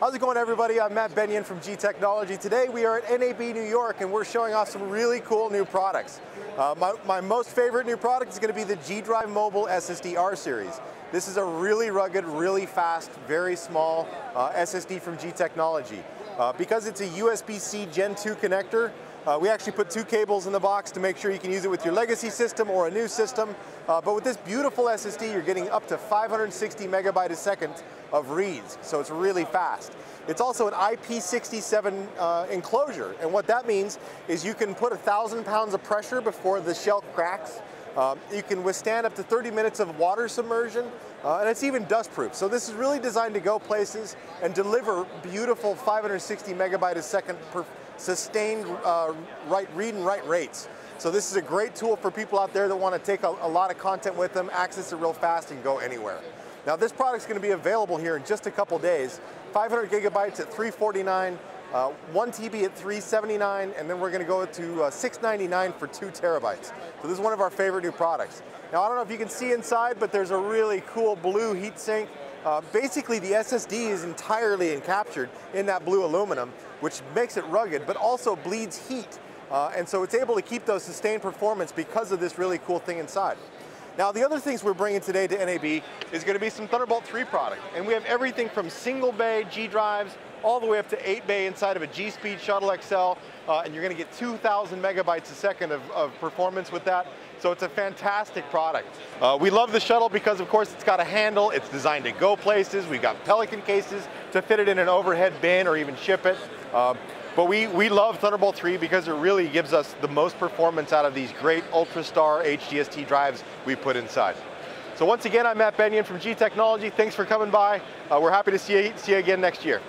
How's it going everybody? I'm Matt Bennion from G Technology. Today we are at NAB New York and we're showing off some really cool new products. Uh, my, my most favorite new product is going to be the G-Drive Mobile SSD R Series. This is a really rugged, really fast, very small uh, SSD from G Technology. Uh, because it's a USB-C Gen 2 connector, uh, we actually put two cables in the box to make sure you can use it with your legacy system or a new system. Uh, but with this beautiful SSD, you're getting up to 560 megabyte a second of reads, so it's really fast. It's also an IP67 uh, enclosure, and what that means is you can put a thousand pounds of pressure before the shell cracks. Um, you can withstand up to 30 minutes of water submersion, uh, and it's even dust proof. So this is really designed to go places and deliver beautiful 560 megabyte a second per sustained uh, write, read and write rates. So this is a great tool for people out there that want to take a, a lot of content with them, access it real fast, and go anywhere. Now this product's going to be available here in just a couple days. 500 gigabytes at 349, uh, 1 TB at 379, and then we're going to go to uh, 699 for 2 terabytes. So this is one of our favorite new products. Now I don't know if you can see inside, but there's a really cool blue heatsink. Uh, basically the SSD is entirely encaptured in that blue aluminum, which makes it rugged, but also bleeds heat. Uh, and so it's able to keep those sustained performance because of this really cool thing inside. Now the other things we're bringing today to NAB is going to be some Thunderbolt 3 product. And we have everything from single bay G drives all the way up to 8 bay inside of a G-Speed Shuttle XL. Uh, and you're going to get 2,000 megabytes a second of, of, performance with that. So it's a fantastic product. Uh, we love the shuttle because of course it's got a handle, it's designed to go places. We've got Pelican cases to fit it in an overhead bin or even ship it. Uh, but we, we love Thunderbolt 3 because it really gives us the most performance out of these great UltraStar HGST drives we put inside. So once again, I'm Matt Bennion from G Technology. Thanks for coming by. Uh, we're happy to see you, see you again next year.